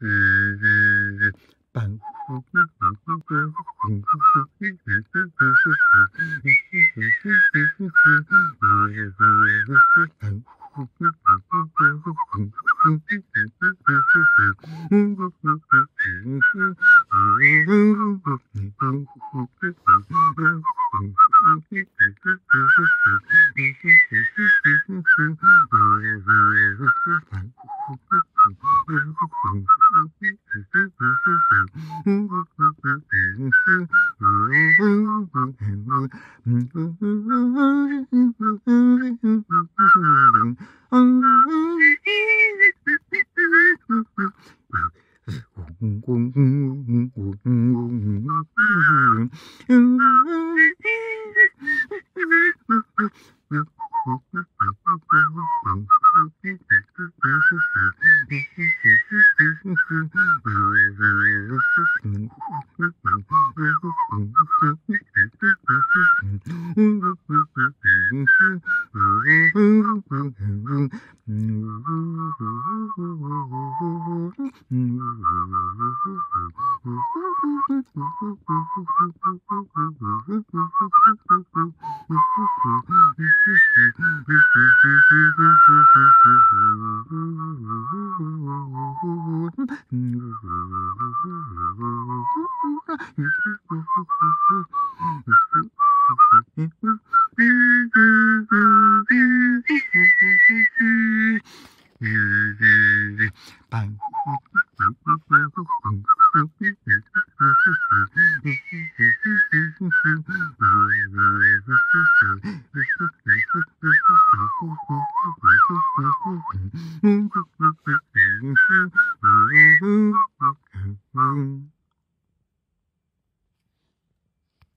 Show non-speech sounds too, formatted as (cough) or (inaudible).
板板 Mm-hmm. (laughs) Mm-hmm. Mm-hmm. (laughs) Mm-hmm. mm-hmm. mm-hmm. mm-hmm.